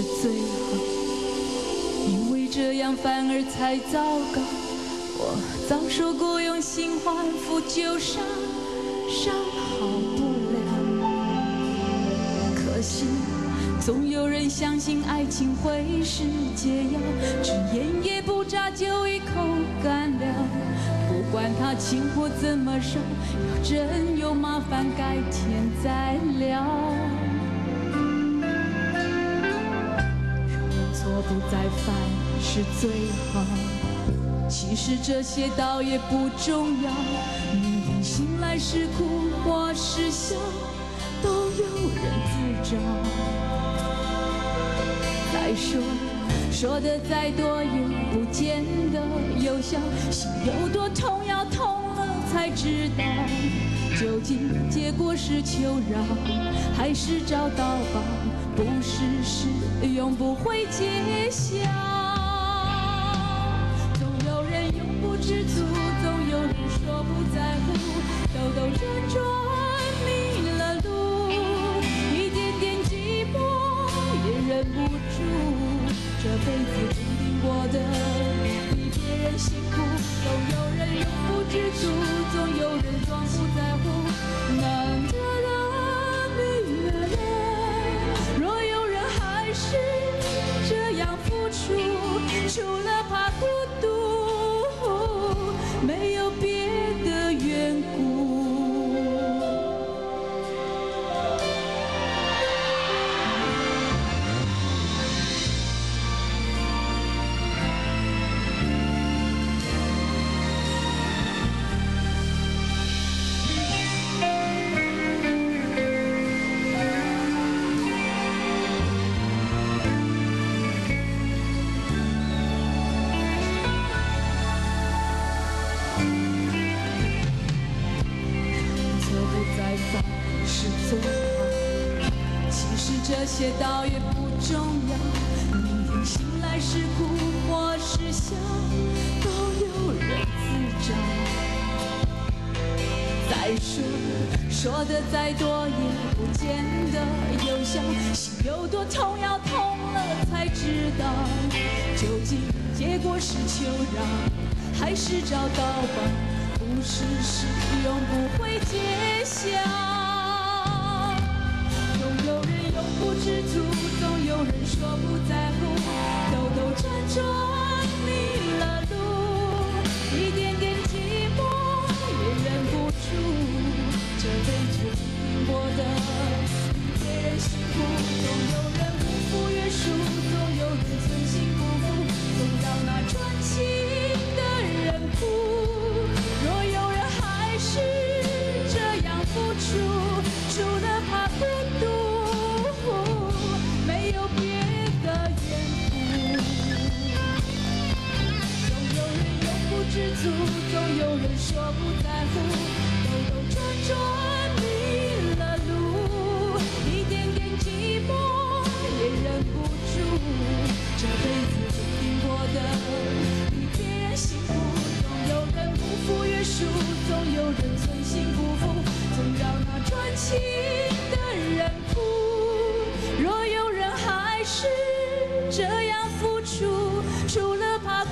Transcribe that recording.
是最好，因为这样反而才糟糕。我早说过用新欢赴旧伤，伤好不了。可惜，总有人相信爱情会是解药，只眼也不眨就一口干了。不管他情火怎么烧，要真有麻烦改天再聊。错不再犯是最好。其实这些倒也不重要，明天醒来是哭或是笑，都有人自找。再说，说的再多也不见得有效，心有多痛要痛了才知道，究竟结果是求饶还是找到宝？不是事永不会揭晓，总有人永不知足，总有人说不在乎，兜兜转转迷了路，一点点寂寞也忍不住。这辈子注定过的比别人辛苦，总有人永不知足，除了怕孤独，没实这些倒也不重要，明天醒来是哭或是笑，都有人自找。再说，说的再多也不见得有效，心有多痛要痛了才知道，究竟结果是求饶还是找到宝？不是永不会揭晓。不知足，总有人说不在乎，兜兜转转迷了路，一点点寂寞也忍不住。这辈子注定过得比别人辛苦，总有人不负约束，总有人存心不负，总让那专情的人哭。总有人说不在乎，兜兜转转迷了路，一点点寂寞也忍不住。这辈子注定过的比别人幸福，总有人不负约束，总有人存心辜负，总让那专情的人哭。若有人还是这样付出，除了怕。